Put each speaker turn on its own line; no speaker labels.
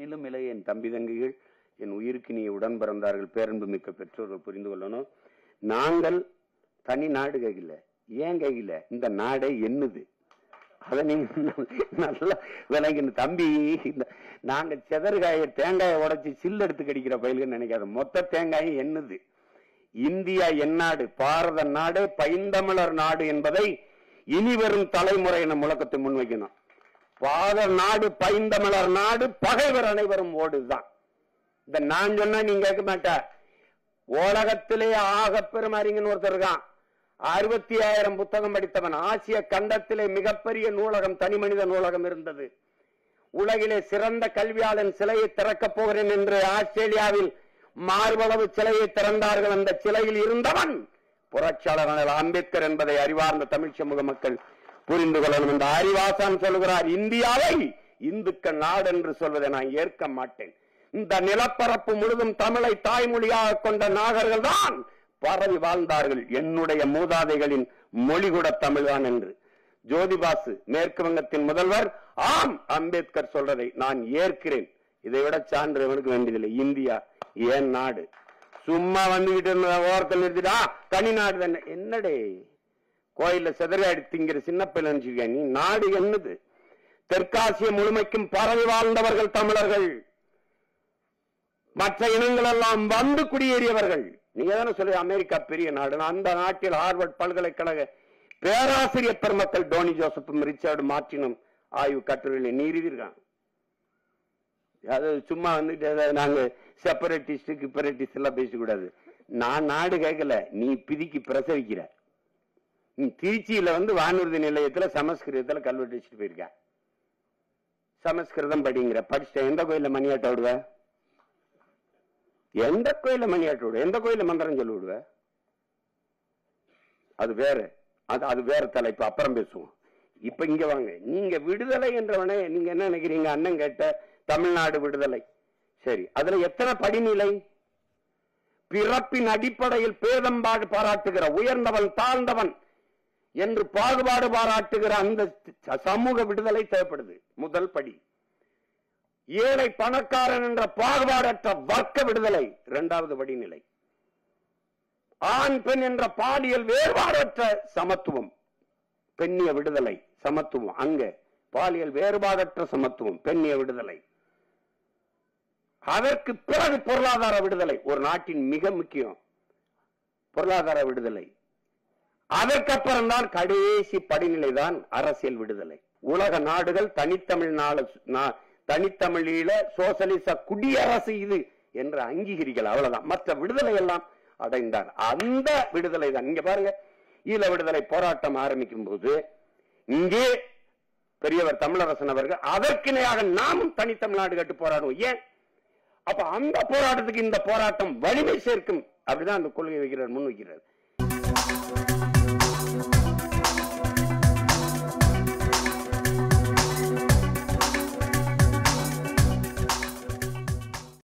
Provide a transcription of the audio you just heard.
என்னிலும் இலை என் தம்பி தங்கைகள் என் உயிருக்கு நீ உடன் பிறந்தார்கள் பேரன்பு மிக்க பெற்றோர்கள் புரிந்து கொள்ளணும். நாங்கள் தனி நாடு கையில ஏன் கையில? இந்த நாடே என்னது? அதை நீங்க நல்லா விளங்கின தம்பி இந்த நாங்க செதறுகாய தேங்காயை உடைச்சி சில்லு எடுத்து கடிக்கிற பயில்கள் நினைக்காத. மொத்த தேங்காயும் என்னது? இந்தியா எந்நாடு பாரத நாடு பைந்தமிழர் நாடு என்பதை இனி வரும் தலைமுறையின முழக்கத்தை முன்வைக்கணும். பாதர் நாடு பைந்தமலர் நாடு பகைவர் அனைவரும் ஓடுதான். இந்த நான் சொன்னா நீங்க கேட்க மாட்ட. உலகத்திலே ஆக பெரும் அறிஞன் ஒருத்தர் இருக்கான். அறுபத்தி ஆயிரம் புத்தகம் படித்தவன். ஆசிய கண்டத்திலே மிகப்பெரிய நூலகம் தனி மனித நூலகம் இருந்தது. உலகிலே சிறந்த கல்வியாளன் சிலையை திறக்கப் போகிறேன் என்று ஆஸ்திரேலியாவில் மார்பளவு சிலையை திறந்தார்கள். அந்த சிலையில் இருந்தவன் புரட்சியாளர் அம்பேத்கர் என்பதை அறிவார்ந்த தமிழ் சமூக மக்கள் புரிந்து கொள்ளணும் இந்த அறிவாசான் சொல்கிறார் இந்தியாவை இந்துக்கள் நாடு என்று சொல்வதை நான் ஏற்க மாட்டேன். இந்த நிலப்பரப்பு முழுதும் தமிழை தாய்மொழியாக கொண்ட நாகர்கள் தான் பரவி வாழ்ந்தார்கள். என்னுடைய மூதாதைகளின் மொழி கூட தமிழ்தான் என்று. ஜோதிபாசு மேற்கு வங்கத்தின் முதல்வர் ஆம் அம்பேத்கர் சொல்றதை நான் ஏற்கிறேன். இதை விட சான்று இவனுக்கு வேண்டியதில்லை. இந்தியா ஏன் நாடு? சும்மா வந்துகிட்டு இருந்த ஓரத்தில் நிறுத்திட்டா தனி நாடு தானே. என்னடே? கோயில செதறி திங்கிற சின்ன பிள்ளைன்னு நீ நாடு என்னது? தெற்காசிய முழுமைக்கும் பரவி வாழ்ந்தவர்கள் தமிழர்கள். மற்ற இனங்கள் எல்லாம் வந்து குடியேறியவர்கள். நீங்க தானே சொல்லி அமெரிக்கா பெரிய நாடு. அந்த நாட்டில் ஹார்வர்ட் பல்கலைக்கழக பேராசிரியர் பெருமக்கள் டோனி ஜோசப்பும் ரிச்சர்டு மார்டினும் ஆய்வு கட்டுரையில் நீறிவிருக்காங்க அது சும்மா வந்துட்டு நாங்க செப்பரேட்டிஸ்ட் கிப்பரேட்டிஸ்ட் எல்லாம் பேசக்கூடாது. நான் நாடு கேட்கல. நீ பிதிக்கு பிரசவிக்கிற. திருச்சியில வந்து வானூர்தி நிலையத்துல சமஸ்கிருதத்துல கல்வெட்டு வச்சுட்டு போயிருக்க. சமஸ்கிருதம் படிங்கிற படிச்சுட்ட எந்த கோயில்ல மணியாட்ட விடுவ? எந்த கோயில்ல மணியாட்ட விடுவ? எந்த கோயில மந்திரம் சொல்லி விடுவ? அது வேற. அது அது வேற தலைப்பு. அப்புறம் பேசுவோம். இப்ப இங்க வாங்க. நீங்க விடுதலை என்றவனே நீங்க என்ன நினைக்கிறீங்க? அண்ணன் கேட்ட தமிழ்நாடு விடுதலை. சரி. அதுல எத்தனை படிநிலை? பிறப்பின் அடிப்படையில் பேதம்பாடு பாராட்டுகிற உயர்ந்தவன் தாழ்ந்தவன். என்று பாகுபாடு பாராட்டுகிற அந்த சமூக விடுதலை தேவைப்படுது. முதல் படி. ஏழை பணக்காரன் என்ற பாகுபாடற்ற வர்க்க விடுதலை. இரண்டாவது படிநிலை ஆண் பெண் என்ற பாலியல் வேறுபாடற்ற சமத்துவம். பெண்ணிய விடுதலை சமத்துவம். அங்க பாலியல் வேறுபாடற்ற சமத்துவம் பெண்ணிய விடுதலை. அதற்கு பிறகு பொருளாதார விடுதலை. ஒரு நாட்டின் மிக முக்கியம் பொருளாதார விடுதலை. அதற்கப்புறம் தான் கடைசி படிநிலை தான் அரசியல் விடுதலை. உலக நாடுகள் தனித்தமிழ் நா- தனித்தமிழீழ சோசலிச குடியரசு இது என்று அங்கீகரிக்கல அவ்வளவுதான். மற்ற விடுதலை எல்லாம் அடைந்தார். அந்த விடுதலை தான். இங்க பாருங்க. ஈழ விடுதலை போராட்டம் ஆரம்பிக்கும் போது இங்கே பெரியவர் தமிழரசன் அவர்கள் அதற்கிணையாக நாமும் தனித்தமிழ்நாடு கட்டு போராடுவோம். ஏன்? அப்ப அந்த போராட்டத்துக்கு இந்த போராட்டம் வலிமை சேர்க்கும். அப்படிதான் அந்த கொள்கை வைக்கிறார் முன் வைக்கிறார்